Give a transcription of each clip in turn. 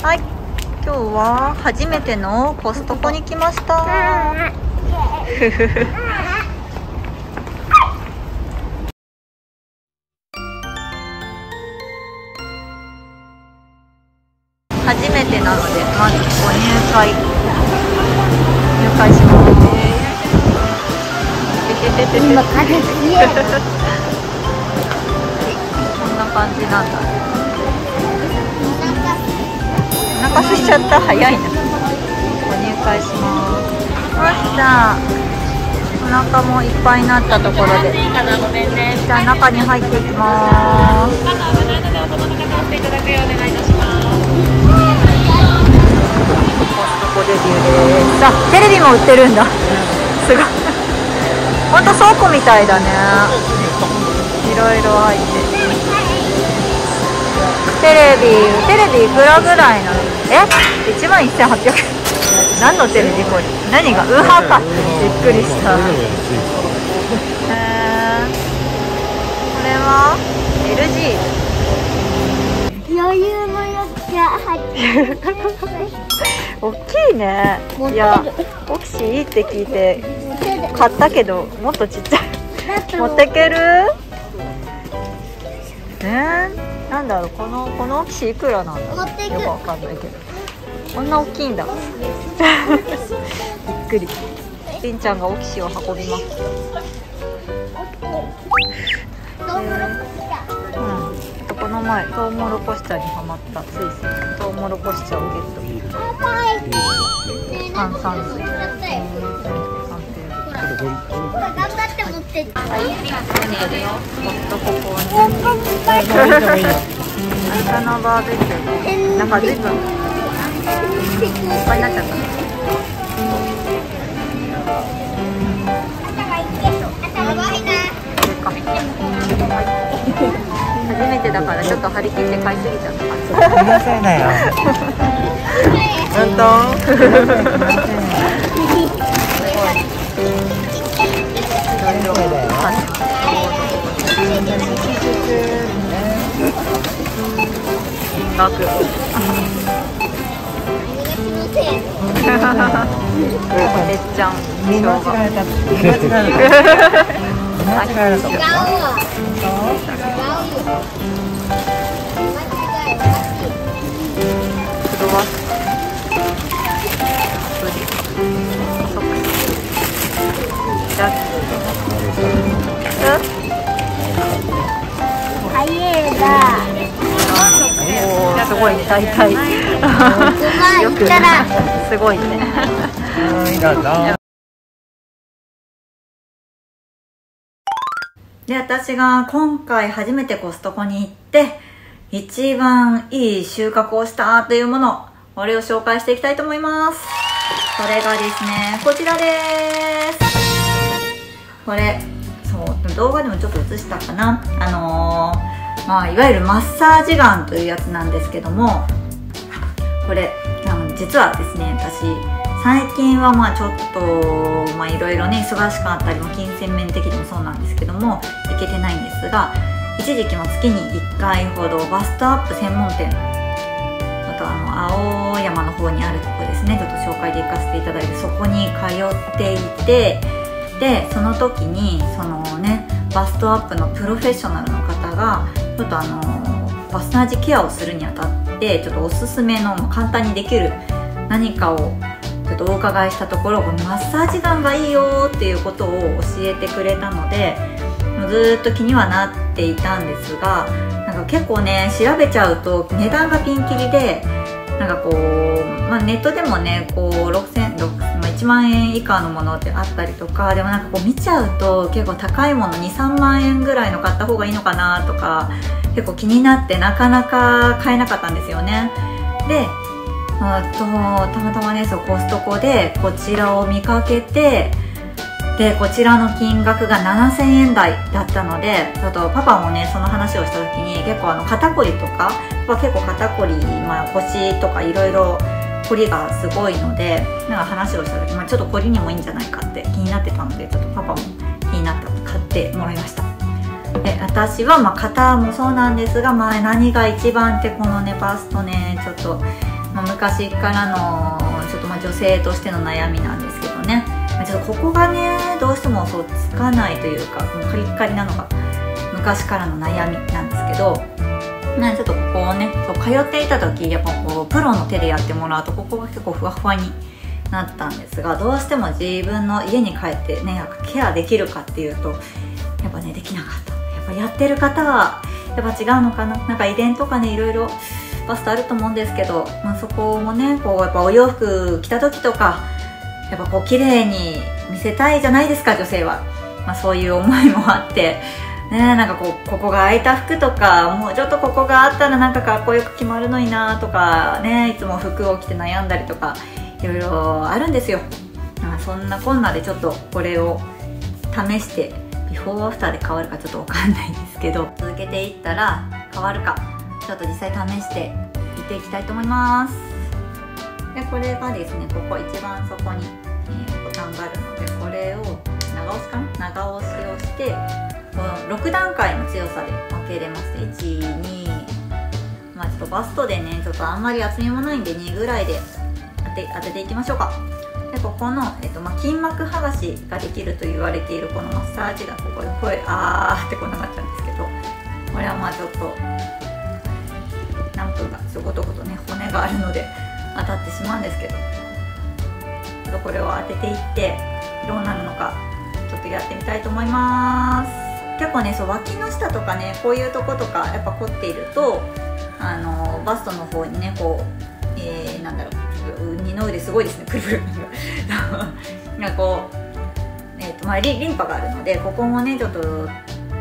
はい。今日は初めてのコストコに来ました。初めてなのでまずご入会。入会します。今からすげえこんな感じなんだお腹空いちゃった。早いなご入会します。よしじゃあお腹もいっぱいになったところでじゃあ中に入っていきます。まだ危ないのでお友の方を押していただくようお願いいたします。コストコデビューです。あテレビも売ってるんだす。ごいほんと倉庫みたいだねいろいろ入ってテレビテレビいくらぐらいなのえ1万1800円。何のテレビこれ？何が？ウーハーか。びっくりした。へえこれは？LG 余裕のやつが入ってる。大きいね。いやオキシいいって聞いて買ったけどもっとちっちゃい。持ってける？えー、なんだろうこのこのオキシいくらなんだろう？持っていく。よくわかんないけど。こんな大きいんだ。びっくり。りんちゃんがオキシを運びます。この前トウモロコシ茶にハマった。スイストウモロコシ茶をゲット。甘い。ねえなんか炭酸水てい、コストコ購入。朝のバーベキューね。なんか随分いっぱいになっちゃった。初めてだからちょっと張り切って買いすぎちゃった感じ。気のせいだよ。本当？額。めっちゃん。見間違えた。見間違えた。見間違えたと思った。クロワッサンプリンソックスジャッ早ごい痛い痛い万よくすごいね。で私が今回初めてコストコに行って一番いい収穫をしたというものこれを紹介していきたいと思います。それがですねこちらです。これそう動画でもちょっと映したかな？あのーまあいわゆるマッサージガンというやつなんですけどもこれあの実はですね私最近はまあちょっとまあいろいろね忙しかったりも金銭面的にもそうなんですけども行けてないんですが一時期も月に1回ほどバストアップ専門店あとあの青山の方にあるとこですねちょっと紹介で行かせていただいてそこに通っていてでその時にそのねバストアップのプロフェッショナルの方がちょっとあのバスタージケアをするにあたってちょっとおすすめの簡単にできる何かをちょっとお伺いしたところこのマッサージガンがいいよっていうことを教えてくれたのでずっと気にはなっていたんですがなんか結構ね調べちゃうと値段がピンキリでなんかこう、まあ、ネットでもねこう6000 6 1万円以下のものってあったりとかでもなんかこう見ちゃうと結構高いもの23万円ぐらいの買った方がいいのかなとか結構気になってなかなか買えなかったんですよね。でとたまたまねそうコストコでこちらを見かけてでこちらの金額が7000円台だったのでちょっとパパもねその話をした時に結構あの肩こりとか結構肩こり、まあ、腰とかいろいろこりがすごいのでなんか話をした時、まあ、ちょっとこりにもいいんじゃないかって気になってたのでちょっとパパも気になったので買ってもらいました。で私はまあ肩もそうなんですが、まあ、何が一番ってこのねバストねちょっと、まあ、昔からのちょっとまあ女性としての悩みなんですけどね、ちょっとここがねどうしてもそうつかないというかもうカリッカリなのが昔からの悩みなんですけどね、ちょっとここをねそう通っていた時やっぱこうプロの手でやってもらうとここが結構ふわふわになったんですがどうしても自分の家に帰ってねケアできるかっていうとやっぱねできなかった。やっぱやってる方はやっぱ違うのかな？なんか遺伝とかねいろいろバストあると思うんですけど、まあ、そこもねこうやっぱお洋服着た時とかやっぱこう綺麗に見せたいじゃないですか女性は、まあ、そういう思いもあってねなんかこうここが開いた服とかもうちょっとここがあったらなんかかっこよく決まるのになとかねいつも服を着て悩んだりとかいろいろあるんですよ、そんなこんなでちょっとこれを試してビフォーアフターで変わるかちょっとわかんないんですけど続けていったら変わるかちょっと実際試していっていきたいと思います。でこれがですねここ一番そこに、えーボタンがあるのでこれを長押しかな？長押しをしてこの6段階の強さで分けれます。12まあちょっとバストでねちょっとあんまり厚みもないんで2ぐらいで当て当てていきましょうか。でここの、えっとまあ、筋膜剥がしができると言われているこのマッサージがここで声あーってこんななっちゃうんですけどこれはまあちょっと何分かそことことね骨があるので当たってしまうんですけどちょっとこれを当てていってどうなるのかちょっとやってみたいと思います。結構ねそう脇の下とかねこういうとことかやっぱ凝っているとあのバストの方にねこう、えー、なんだろう二の腕すごいですねプルプルなんかこう、えーとまあ、リリンパがあるのでここもねちょっと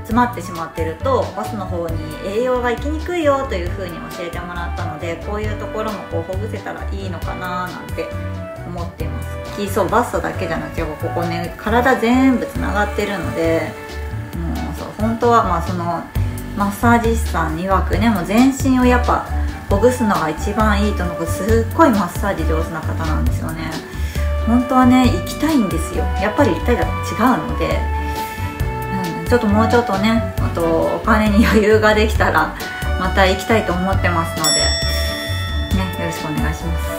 詰まってしまってるとバスの方に栄養が行きにくいよというふうに教えてもらったのでこういうところもこうほぐせたらいいのかななんて思ってます。そうバストだけじゃなくてここね体全部つながってるので本当はまあそのマッサージ師さん曰くねもう全身をやっぱほぐすのが一番いいとのすっごいマッサージ上手な方なんですよね。本当はね行きたいんですよやっぱり行きたいが違うので、うん、ちょっともうちょっとねあとお金に余裕ができたらまた行きたいと思ってますので。ねよろしくお願いします。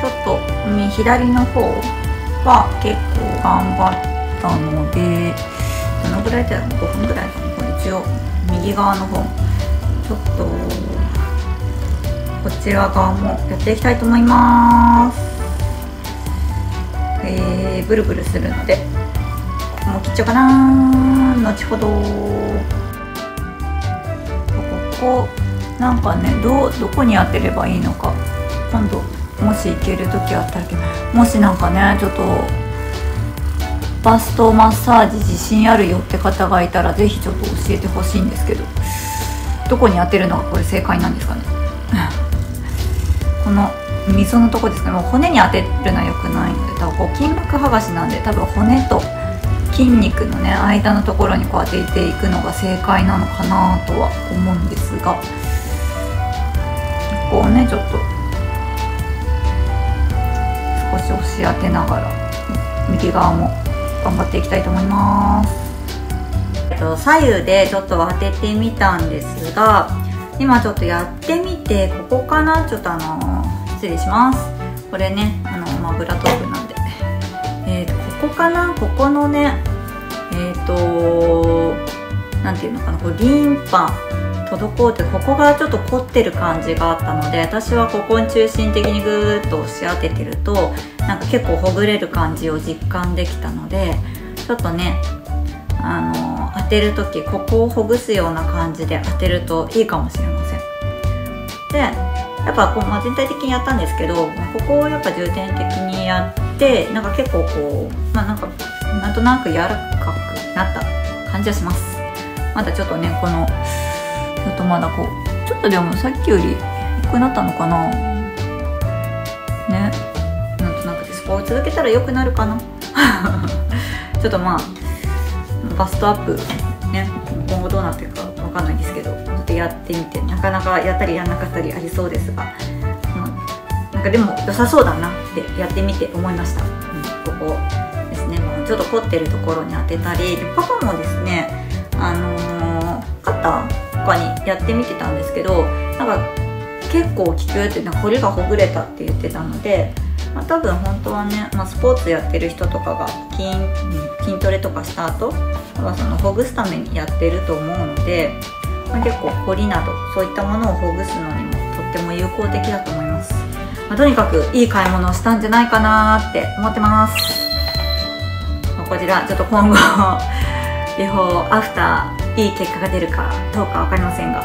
ちょっと右左の方は結構頑張ったのでどのぐらいだろう5分ぐらいかな一応右側の方ちょっとこちら側もやっていきたいと思います。えー、ブルブルするのでここも切っちゃおうかな。後ほどここなんかねどどこに当てればいいのか。今度もし行ける時あったらもしなんかねちょっとバストマッサージ自信あるよって方がいたらぜひちょっと教えてほしいんですけど。どこに当てるのがこれ正解なんですかね。この溝のとこですね。もう骨に当てるのは良くないので多分こう筋膜剥がしなんで多分骨と筋肉のね間のところにこう当てていくのが正解なのかなとは思うんですが。こうねちょっと少し押し当てながら右側も頑張っていきたいと思います、えっと、左右でちょっと当ててみたんですが今ちょっとやってみてここかな？ちょっとあの失礼します。これねあの、まあ、ブラトークなんで。えー、とここかな？ここのねえっ、ー、となんていうのかな？こうリンパ。滞ってここがちょっと凝ってる感じがあったので私はここに中心的にぐーっと押し当ててるとなんか結構ほぐれる感じを実感できたのでちょっとねあの当てる時ここをほぐすような感じで当てるといいかもしれません。でやっぱこう、まあ、全体的にやったんですけどここをやっぱ重点的にやってなんか結構こうまあなんかなんとなく柔らかくなった感じはします。まだちょっとねこのょっとまだこうちょっとでもさっきより良くなったのかな？ね。なんとなくです。こう続けたら良くなるかな？ちょっとまあバストアップね。今後どうなっていくかわかんないんですけどちょっとやってみて。なかなかやったりやんなかったりありそうですが、うん、なんかでも良さそうだなってやってみて思いました、うん、ここですね。ちょっと凝ってるところに当てたり。パパもですねあのー、肩かにやってみてたんですけどなんか結構効くってな凝りがほぐれたって言ってたので、まあ、多分本当はね、まあ、スポーツやってる人とかが筋筋トレとかした後はそのほぐすためにやってると思うので、まあ、結構凝りなどそういったものをほぐすのにもとっても有効的だと思います、まあ、とにかくいい買い物をしたんじゃないかなって思ってます、こちらちょっと今後 ビフォーアフターいい結果が出るかどうか分かりませんが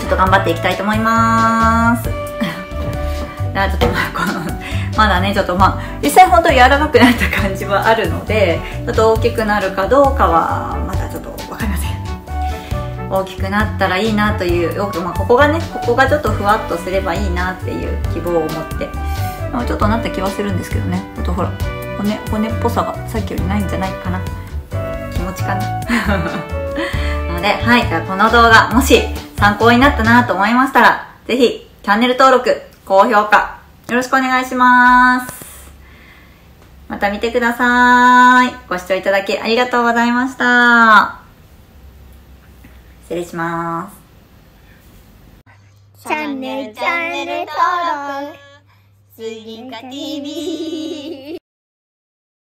ちょっと頑張っていきたいと思います。ではちょっとまあこのまだねちょっとまあ実際本当に柔らかくなった感じはあるのでちょっと大きくなるかどうかはまだちょっと分かりません。大きくなったらいいなというよく、まあ、ここがねここがちょっとふわっとすればいいなっていう希望を持ってちょっとなった気はするんですけどね。ちょっとほら骨骨っぽさがさっきよりないんじゃないかな。気持ちかなな。のではいじゃあこの動画もし参考になったなと思いましたらぜひチャンネル登録高評価よろしくお願いします。また見てください。ご視聴いただきありがとうございました。失礼します。チャンネルチャンネル登録。スリンカ TV